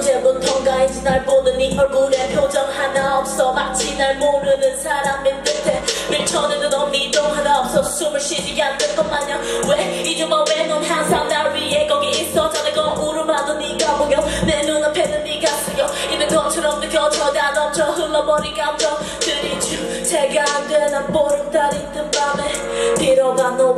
언제부턴가인지 날 보는 네 얼굴에 표정 하나 없어. 마치 날 모르는 사람인 듯해. 밀쳐내는 언니도 하나 없어. 숨을 쉬지 않는 것 마냥. 왜 이제만 왜넌 항상 날 위해 거기 있어. 자네 거울음하던 네가 보여. 내 눈앞에는 네가 쓰여. 있는 것처럼 느껴져. 다 넘쳐 흘러버린 감정들이 주체가 안돼난 보름달이 뜬 밤에 뒤로가 너와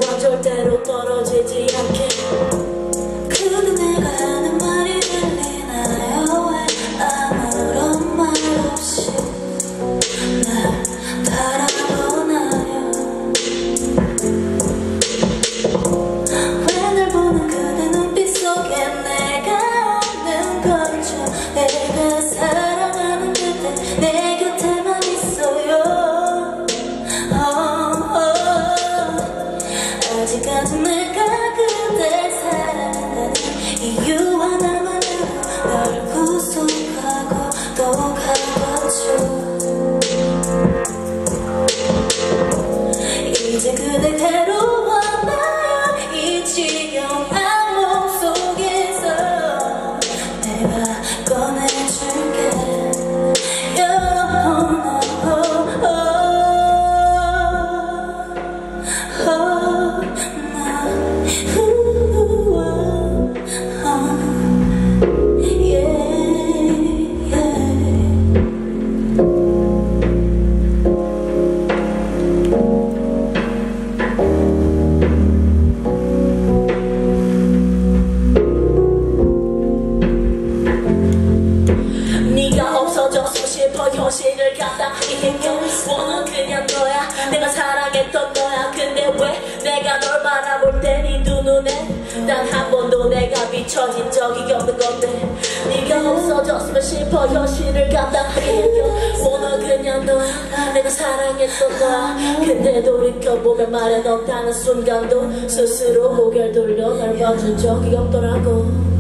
없어졌으면 싶어 현실을 감당하기 힘겨 원은 그냥 너야. 내가 사랑했던 너야. 근데 왜 내가 널 바라볼 때네두 눈에 단한 번도 내가 비춰진 적이 없는 건데. 네가 없어졌으면 싶어 현실을 감당하기 힘겨 원은 그냥 너야. 내가 사랑했던 너야. 근데 돌이켜보면 말은 없다는 순간도 스스로 고개를 돌려 날 봐준 적이 없더라고